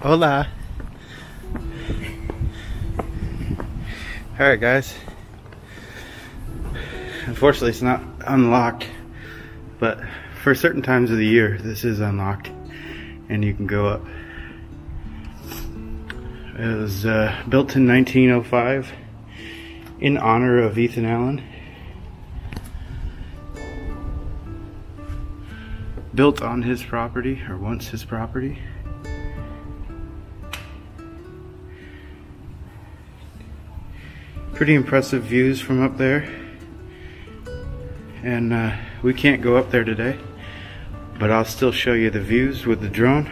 Hola. Alright guys. Unfortunately it's not unlocked, but for certain times of the year this is unlocked and you can go up. It was uh, built in 1905 in honor of Ethan Allen. Built on his property, or once his property. Pretty impressive views from up there. And uh, we can't go up there today, but I'll still show you the views with the drone.